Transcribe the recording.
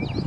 you